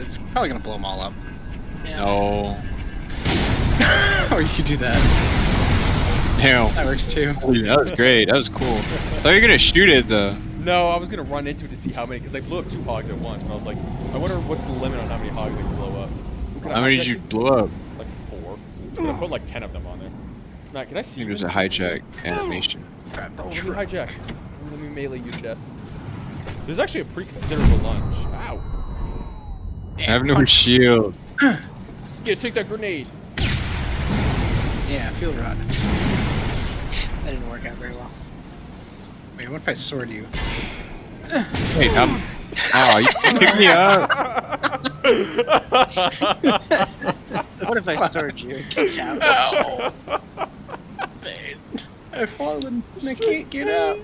It's probably gonna blow them all up. No. or you could do that. Damn. That works too. Holy, that was great. That was cool. I thought you were gonna shoot it though. No, I was gonna run into it to see how many, because I blew up two hogs at once, and I was like, I wonder what's the limit on how many hogs I can blow up. Can I How many did you blow up? Like four. I'm gonna put like ten of them on there. Matt, can I I see think there's a hijack animation. Grab the Oh, let me hijack. Let me melee you to death. There's actually a pretty considerable lunge. Ow! I have no shield. Yeah, take that grenade. Yeah, fuel rod. That didn't work out very well. Wait, what if I sword you? Wait, I'm. Oh, you picked me up. What if I sword you? It gets out. Ow! I've fallen. I can't get up.